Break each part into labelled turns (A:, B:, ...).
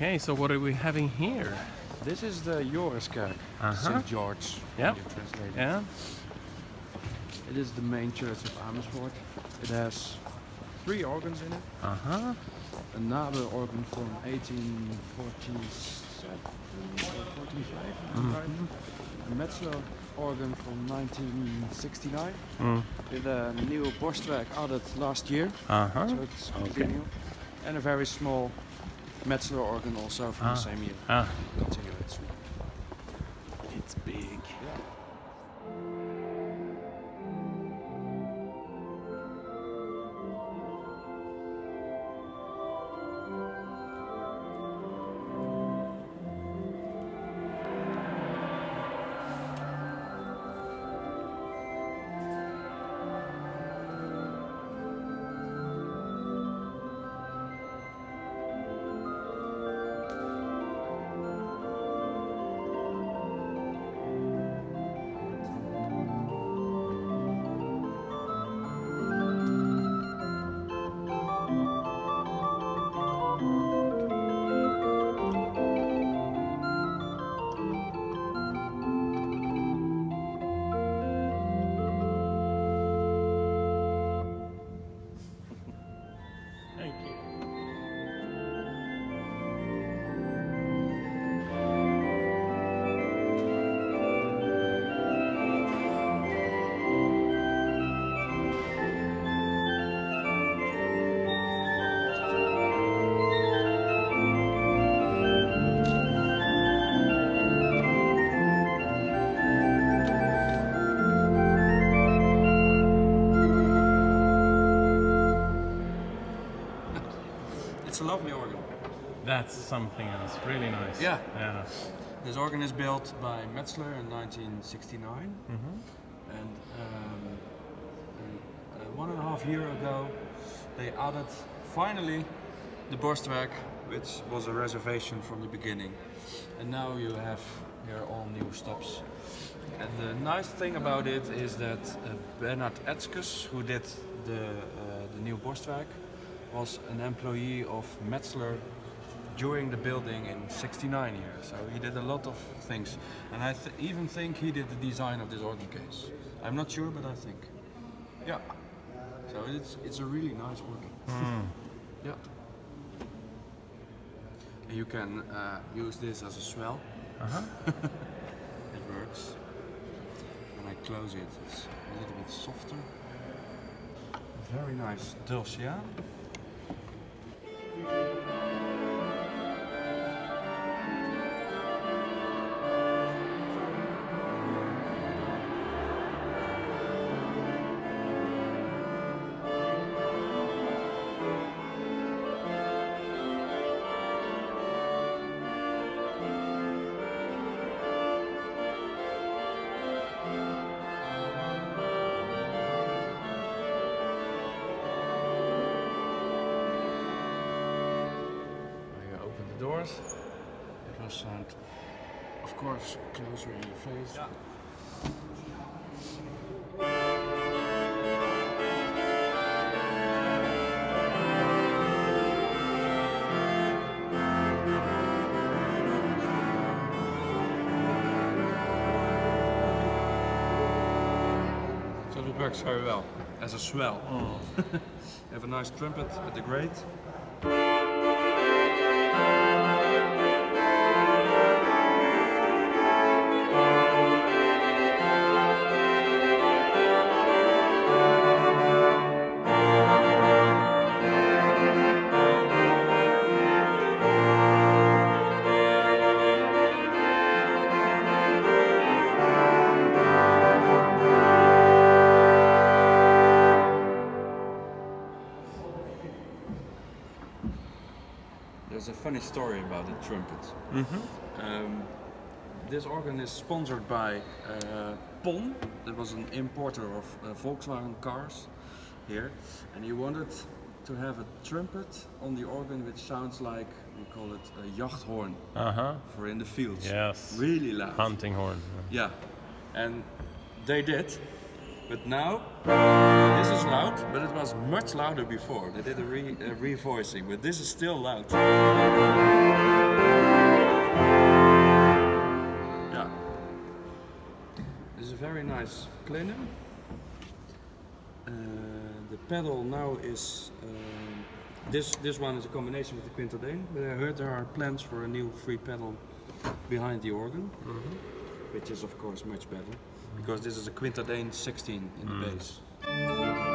A: Okay, so what are we having here?
B: This is the Joriskerk,
A: Uh-huh.
B: St. George.
A: Yep. Yeah.
B: It is the main church of Amersfoort. It has three organs in it.
A: Uh huh.
B: A Naber organ from 1847 or 45,
A: Mhm.
B: right? A Metzler organ from 1969
A: Mm.
B: with a new Borstwerk added last year,
A: Uh huh.
B: so it's
A: Okay.
B: And a very small Metzler organ also from
A: Ah.
B: the same year.
A: Ah,
B: Continuous.
A: That's something else. Really nice.
C: Yeah.
A: Yeah.
C: This organ is built by Metzler in 1969,
A: Mm-hmm.
C: and um, uh, one and a half year ago, they added finally the Borstwerk, which was a reservation from the beginning, and now you have here all new stops. And the nice thing about it is that uh, Bernhardt Edskes, who did the uh, the new Borstwerk, was an employee of Metzler during the building in 69 years. So he did a lot of things. And I th- even think he did the design of this organ case. I'm not sure, but I think. Yeah. So it's, it's a really nice organ.
A: Mm.
C: Yeah. And you can uh, use this as a swell.
A: Uh huh.
C: It works. When I close it, it's a little bit softer. Very nice Dulcian.
A: Doors.
C: It will sound, of course, closer in your face. So it works very well as a swell. you mm. have a nice trumpet at the Great. Funny story about the trumpet.
A: Mm-hmm.
C: Um, this organ is sponsored by uh, Pon, that was an importer of uh, Volkswagen cars here, and he wanted to have a trumpet on the organ which sounds like we call it a jachthorn
A: Uh huh.
C: for in the fields.
A: Yes.
C: Really loud.
A: Hunting horn.
C: Yeah, and they did. But now, this is loud, but it was much louder before. They did a, re a revoicing, but this is still loud. Yeah. This is a very nice cleaner. Uh, the pedal now is um, this this one is a combination with the Quintadena, but I heard there are plans for a new free pedal behind the organ, mm -hmm. which is of course much better because this is a Quintadena 16 in mm. the bass. It's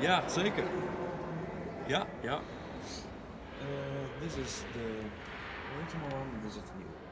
C: Ja, zeker. Ja, ja. Uh, this is the original one, this is the new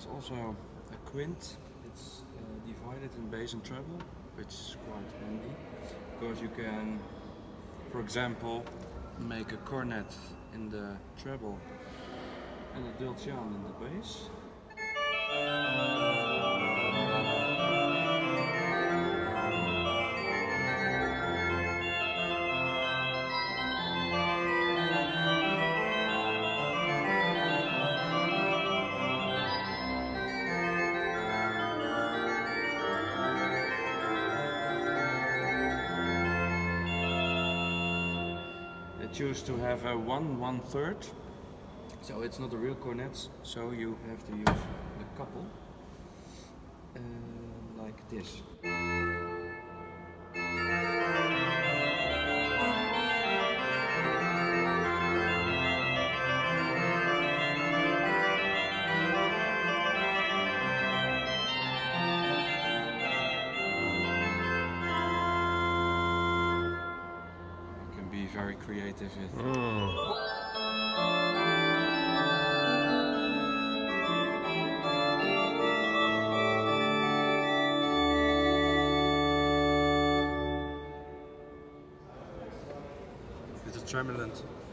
C: There's also a quint. It's uh, divided in bass and treble, which is quite handy because you can, for example, make a cornet in the treble and a dulcian in the bass. Choose to have a one one third, so it's not a real cornet. So you have to use the couple uh, like this. Creative with with the tremulant. solo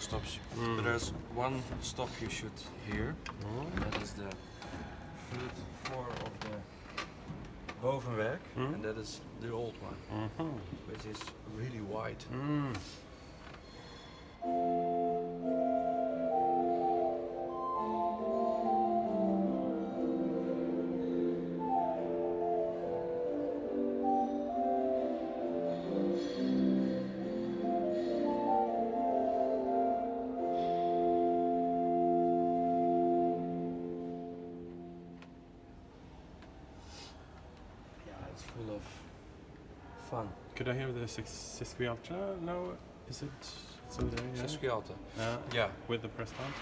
C: stops,
A: Mm.
C: there's one stop you should hear.
A: Mm.
C: That is the third floor of the Bovenwerk,
A: Mm.
C: and that is the old one,
A: Mhm.
C: which is really wide.
A: Could I hear the Sesquialtera? No, is it? It's over there, yeah.
C: Sesquialtera.
A: Yeah,
C: Yeah.
A: with the pressed out.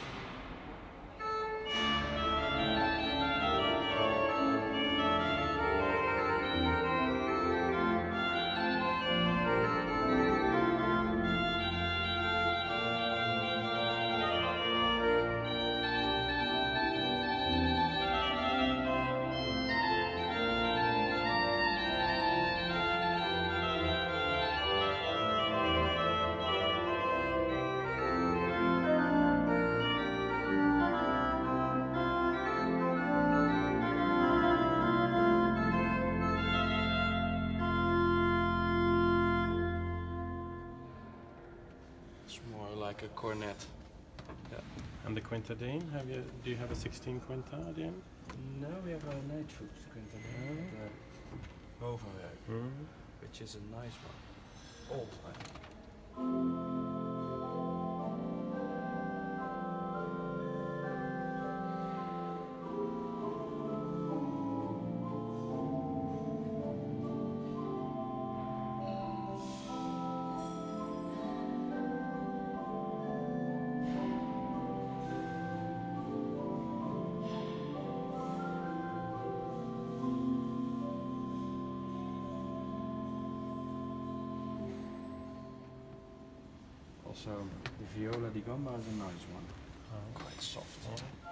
C: Like a cornet.
A: And the quintadena, have you? Do you have a 16 quintadena?
C: No, we have a Nightfoot quintet. The Bovenwerk,
A: Mm.
C: which is a nice one. Old, I
B: Also, the Viola di Gamba is a nice one.
A: Oh.
C: Quite soft.
D: Je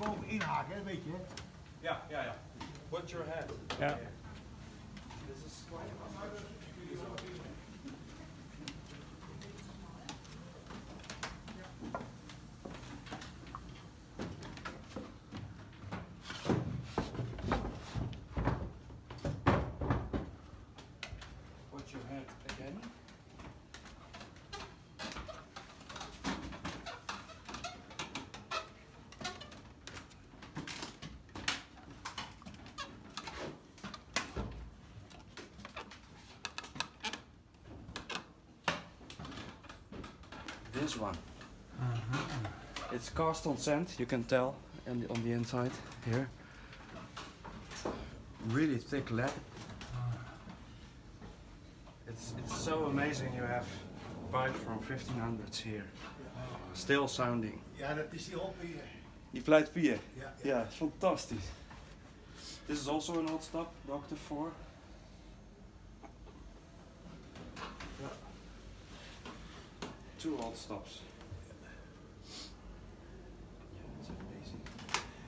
D: moet, je moet boven inhaken, hè, weet je.
C: Ja, ja, ja. What's your head?
A: Yeah.
C: This is This one. Uh-huh. It's cast on sand, you can tell, and on the inside here. Really thick lead. Uh. It's it's so amazing. You have a pipe from 1500s here, still sounding.
D: Ja, dat is die hop hier.
C: Die fluit 4.
D: Ja, ja.
C: Ja, fantastisch. This is also an old stop, Doctor 4. Two old stops.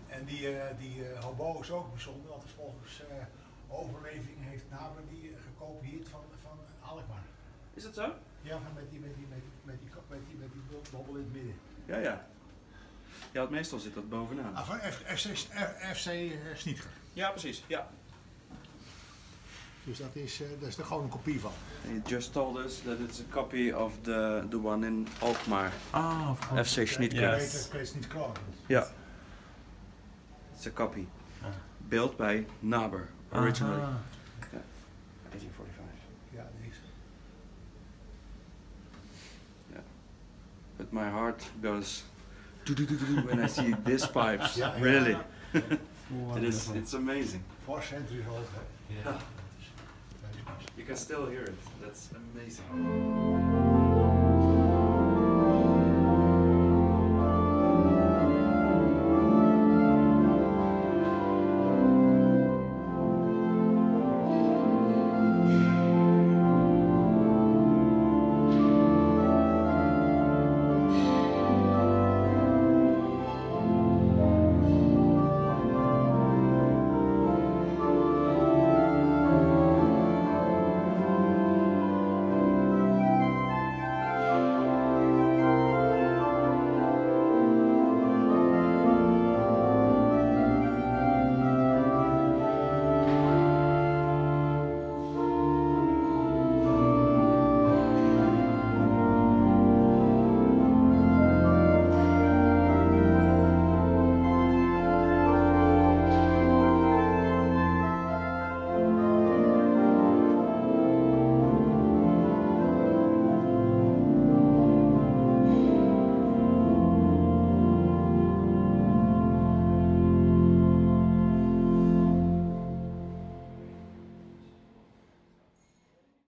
D: En die, eh, die eh, hobo is ook bijzonder, want volgens eh, overleving heeft Naber die gekopieerd van, van Alkmaar.
C: Is het zo?
D: Ja, met die, met die, met die, met die, met die, met die in het midden.
C: Ja, ja. Ja, want meestal zit dat bovenaan.
D: Ah, van F, FC, F- FC Snietger.
C: Ja, precies. Ja.
D: Dus dat is, eh, dat is er gewoon een kopie van.
C: He just told us that it's a copy of the, the one in Alkmaar.
A: Ah, of course.
C: FC.
D: Ik
A: Yes.
C: Ja. It's a copy.
A: Ah.
C: Built by Naber, originally.
A: Aha.
C: 1845.
D: Ja, deze.
C: But my heart goes do-do-do-do when I see these pipes.
D: Yeah, yeah.
C: really, it is. It's amazing.
D: Four centuries old.
C: Yeah. You can still hear it. That's amazing.